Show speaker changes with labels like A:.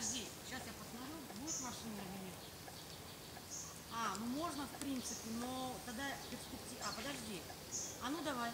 A: подожди, сейчас я посмотрю, будет машина или нет. А, ну можно в принципе, но тогда перспектива... А, подожди. А ну давай.